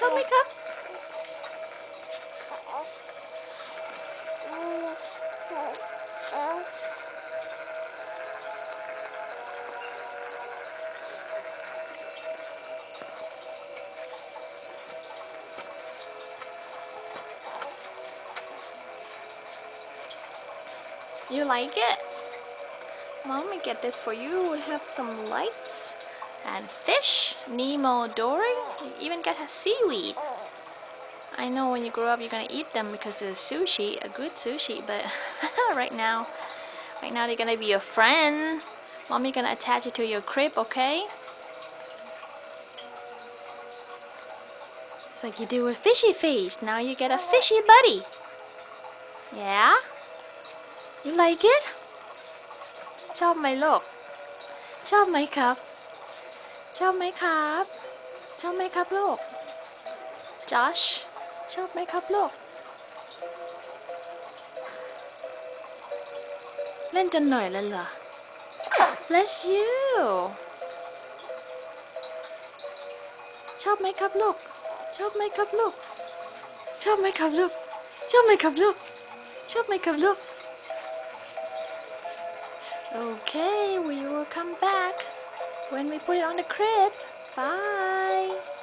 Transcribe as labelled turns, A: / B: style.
A: Don't. Oh. You like it? Mom, get this for you. We have some lights and fish, Nemo, Dory. You even got a seaweed. I know when you grow up you're gonna eat them because it's sushi, a good sushi, but right now, right now they're gonna be your friend. Mommy gonna attach it to your crib, okay? It's like you do with fishy fish. Now you get a fishy buddy. Yeah? You like it ชอบไหมลูก ชอบไหมครับ ชอบไหมครับ ชอบไหมครับลูก Josh ชอบไหมครับลูก เล่นจนเหนื่อยแล้วเหรอ Bless you ชอบไหมครับลูก ชอบไหมครับลูก ชอบไหมครับลูก ชอบไหมครับลูก ชอบไหมครับลูก Okay, we will come back when we put it on the crib. Bye.